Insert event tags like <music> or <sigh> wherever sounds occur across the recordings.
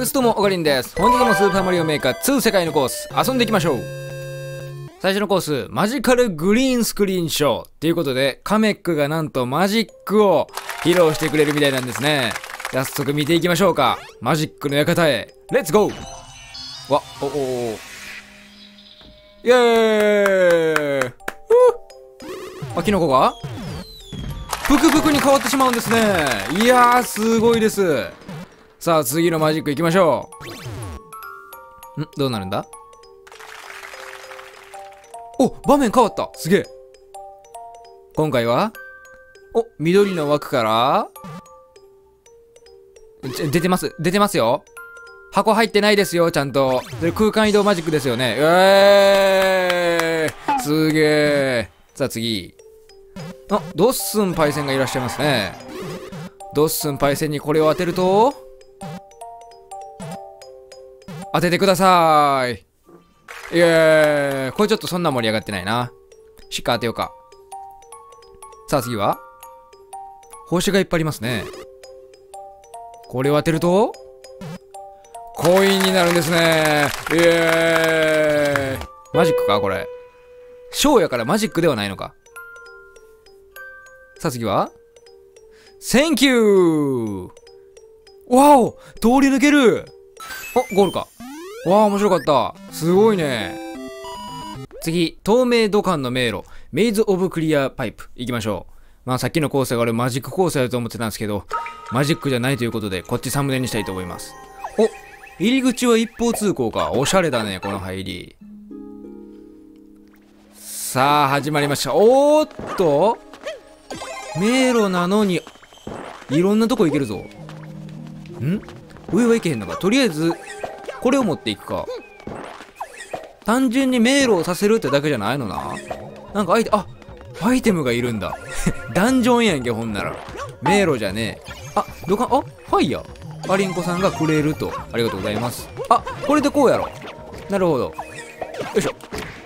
うすともおかりんです。本日もスーパーマリオメーカー2世界のコース、遊んでいきましょう最初のコース、マジカルグリーンスクリーンショー。ということで、カメックがなんとマジックを披露してくれるみたいなんですね。早速見ていきましょうか。マジックの館へ、レッツゴーわ、お、お、お。イェーイふあ、キノコが？ぷくぷくに変わってしまうんですね。いやー、すごいです。さあ、次のマジック行きましょう。ん？どうなるんだ？お場面変わった。すげえ。今回は？お緑の枠から？出てます。出てますよ。箱入ってないですよちゃんと。それ空間移動マジックですよね。えー！すげえ。さあ次。あドッスンパイセンがいらっしゃいますね。ドッスンパイセンにこれを当てると？当ててくださいいエーイこれちょっとそんな盛り上がってないな。しっかり当てようか。さあ次は？星がいっぱいありますね。これを当てると？コインになるんですね。イエーイマジックか？これ。ショーやからマジックではないのか。さあ次は？Thank you! わお通り抜けるお、ゴールか。わあ、面白かった。すごいね。次、透明土管の迷路、メイズ・オブ・クリア・パイプ、行きましょう。まあ、さっきのコースが俺マジックコースやと思ってたんですけど、マジックじゃないということで、こっちサムネにしたいと思います。お入り口は一方通行か。おしゃれだね、この入り。さあ、始まりました。おーっと迷路なのに、いろんなとこ行けるぞ。ん？上は行けへんのか。とりあえず、これを持っていくか。単純に迷路をさせるってだけじゃないのな。なんかアイテ、あ、アイテムがいるんだ。<laughs> ダンジョンやんけ、ほんなら。迷路じゃねえ。あ、どか、あ、ファイヤー。パリンコさんがくれると。ありがとうございます。あ、これでこうやろ。なるほど。よいしょ。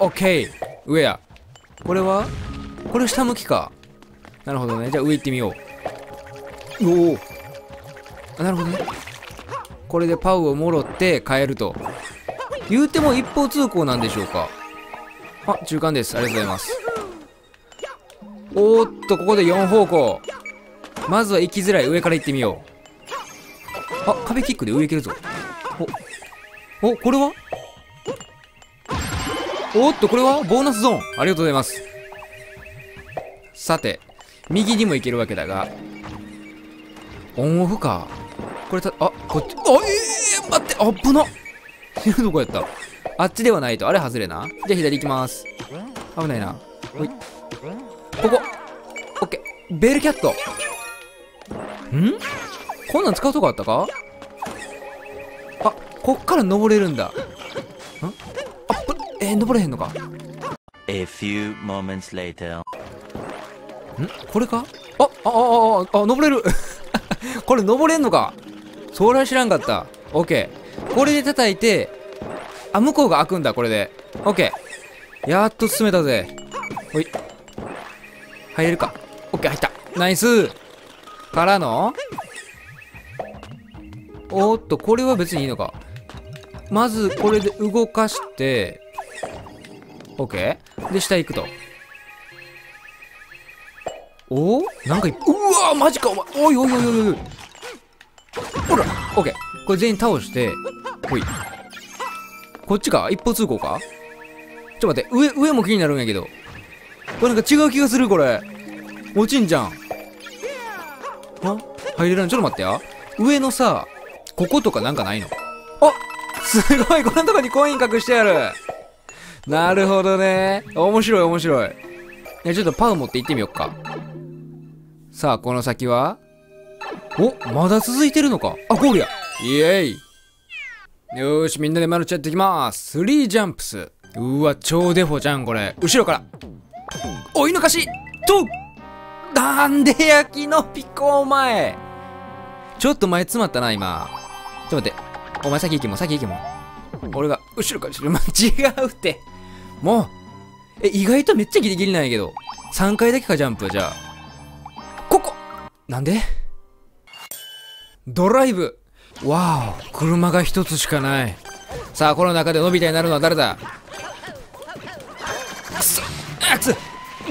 オッケー。上や。これは？これ下向きか。なるほどね。じゃあ上行ってみよう。おお。なるほどね。これでパウをもろって変えると。言うても一方通行なんでしょうか。あ、中間です。ありがとうございます。おーっと、ここで4方向。まずは行きづらい上から行ってみよう。あ、壁キックで上行けるぞ。お、お、これは？おっと、これは？ボーナスゾーン。ありがとうございます。さて、右にも行けるわけだが、オンオフか。これた、あ、こっち、あ、えー、待って、あっぶな。<laughs> どこやった？あっちではないと。あれ外れな。じゃあ左行きます。危ないな。ほい。ここ。オッケー。ベルキャット。ん？こんなん使うとこあったか？あ、こっから登れるんだ。ん？あ、ぶえー、登れへんのか。ん A few moments later. これか？あ、あ、あ、あ、あ、登れる。<laughs> これ登れんのか？それは知らんかった。オッケー。これで叩いて、あ、向こうが開くんだ、これで。オッケー。やっと進めたぜ。ほい。入れるか。オッケー、入った。ナイスからのおっと、これは別にいいのか。まず、これで動かして、オッケー。で、下行くと。おおなんかいっうわマジかお前おいおいおいおいおいほら。オッケーこれ全員倒してほい。こっちか？一方通行か？ちょっと待って。上上も気になるんやけど。これなんか違う気がするこれ。落ちんじゃん。あ？入れるのちょっと待ってや。上のさこことかなんかないの？あ！すごい。こんなとこにコイン隠してある。なるほどね。面白い面白い。いやちょっとパウ持って行ってみよっか。さあ、この先は？お、まだ続いてるのかあ、ゴールやイエーイよーし、みんなでマルチやっていきます。スリージャンプス。うわ、超デフォじゃん、これ。後ろから。追い抜かしとなんでやきのピコお前ちょっと前詰まったな、今。ちょっと待って。お前先行けも、先行けも。俺が、後ろから、後ろ、違うって。もう。え、意外とめっちゃギリギリなんやけど。3回だけか、ジャンプ、じゃあ。ここなんでドライブ。わお車が一つしかない。さあこの中でのび太になるのは誰だ？くそあくそ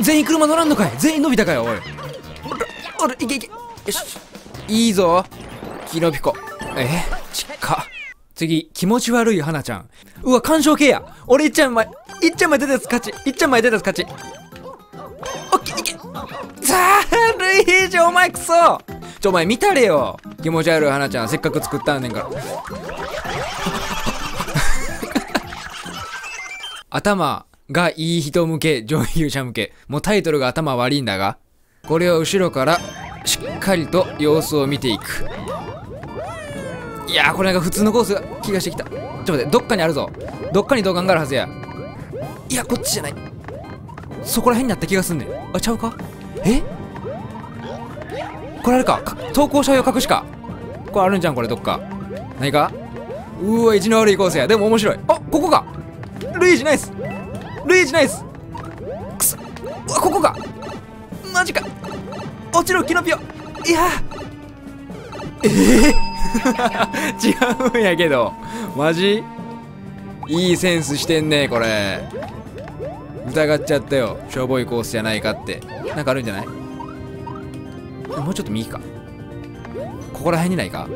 全員車乗らんのかい？全員のび太かよおい。おらおらいけいけ。よし。いいぞ。キノピコ。えちっか。次気持ち悪い花ちゃん。うわ干渉系や。俺いっちゃん前いっちゃん前出たやつ勝ち。いっちゃん前出たやつ勝ち。オッケーいけ。さあルイージお前クソちょお前見たれよ。気持ち悪い花ちゃんせっかく作ったんねんから。<laughs> 頭がいい人向け上級者向け。もうタイトルが頭悪いんだが。これを後ろからしっかりと様子を見ていく。いやこれなんか普通のコースが気がしてきた。ちょっと待ってどっかにあるぞ。どっかに動画があるはずや。いやこっちじゃない。そこら辺にあった気がすんねん。あちゃうか？え？これあれか。か投稿者用隠しか。これあるんじゃんこれどっか。何か？うわ意地の悪いコースや。でも面白い。あここか。ルイージナイス。ルイージナイス。くそ。うわここか。マジか。落ちろキノピオ。いやええ <laughs> 違うんやけど。マジ？いいセンスしてんねこれ。疑っちゃったよ。しょぼいコースじゃないかって。なんかあるんじゃない？もうちょっと右か。ここら辺にないか。ん？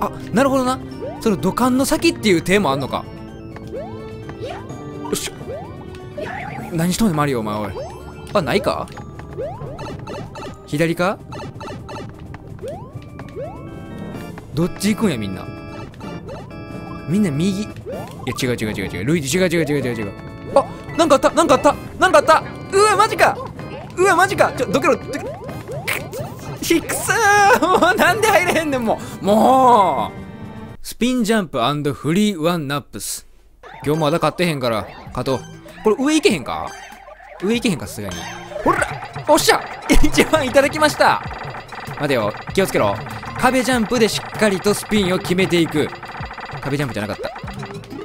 あなるほどな。その土管の先っていうテーマあんのか。よし。何しとんねんマリオお前おい。あないか。左か？どっち行くんやみんな。みんな右。いや違う違う違う違う。ルイジ違う違う違う違う違う。あなんかあったなんかあったなんかあった。うわマジか。うわマジか。ちょどけろ。どけひくさーもうなんで入れへんねんもうもうスピンジャンプフリーワンナップス今日まだ買ってへんから勝とうこれ上行けへんか上行けへんかさすがにほらおっしゃ1番いただきました待てよ気をつけろ壁ジャンプでしっかりとスピンを決めていく壁ジャンプじゃなかっ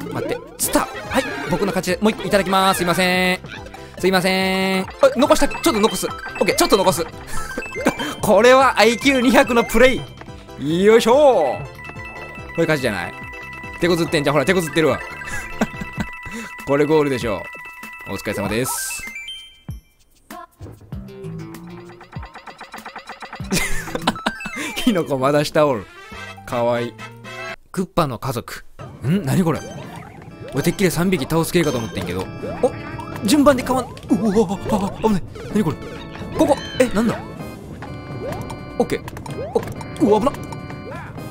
た待ってスタはい僕の勝ちでもう一個いただきますすいませんすいません。残したちょっと残す。オッケーちょっと残す。<laughs> これは IQ200 のプレイ。よいしょ。こういう感じじゃない。手こずってんじゃん。ほら手こずってるわ。<laughs> これゴールでしょう。お疲れ様です。キノコまだ下おる。かわいい。クッパの家族。ん？何これ？俺てっきり3匹倒す系かと思ってんけど。お順番で変わんうわあ危ない。何これ？ここ。えなんだ？オッケー。オッケーうわ危な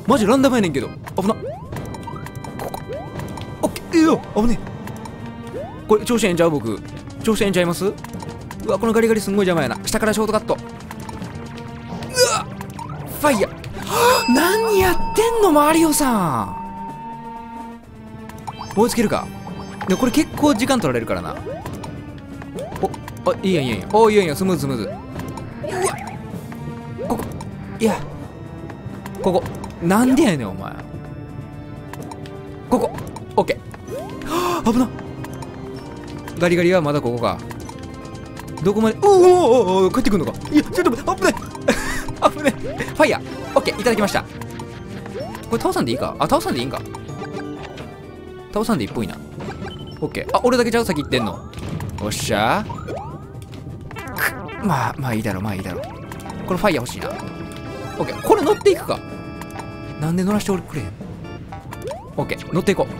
マジランダムやねんけど。危なここ。オッケー。いや危ねえ。これ調子ええんちゃう？僕。調子ええんちゃいます？うわこのガリガリすんごい邪魔やな。下からショートカット。うわファイヤー。何やってんのマリオさん。追いつけるか。でこれ結構時間取られるからな。あいいやいいやいいやおいいやんいいやんスムーズスムーズ。うわ。ここ。いや。ここ。なんでやねんお前。ここ。オッケー。はあ危なガリガリはまだここか。どこまで？おおおおお帰ってくんのか？いやちょっと危ない。<laughs> 危ない。ファイヤー。オッケーいただきました。これ倒さんでいいか？あ倒さんでいいんか？倒さんでいいっぽいな。オッケー。あ俺だけちゃう？先行ってんの。おっしゃまあまあいいだろまあいいだろこれファイヤー欲しいな。オッケー。これ乗っていくか。なんで乗らして俺くれへん？オッケー。乗っていこう。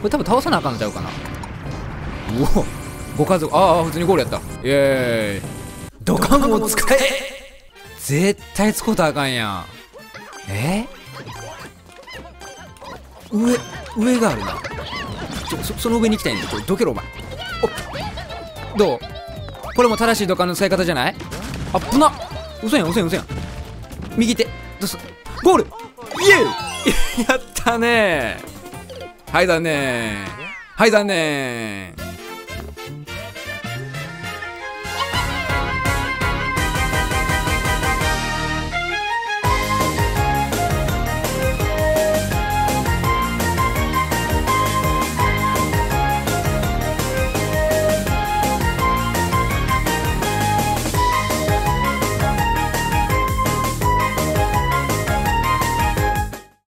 これ多分倒さなあかんのちゃうかな。うお。ご家族。ああ普通にゴールやった。イエーイ。ドカンを使え。絶対使うたらあかんやん。え？上上があるな。ちょそその上に行きたいん。でちょどけろお前。おどう？これも正しい土管の使い方じゃない？あっ。ぶな嘘やん嘘やん嘘やん。右手。どうす？ゴール。イエーイ。<laughs> やったねはい残念。はい残念。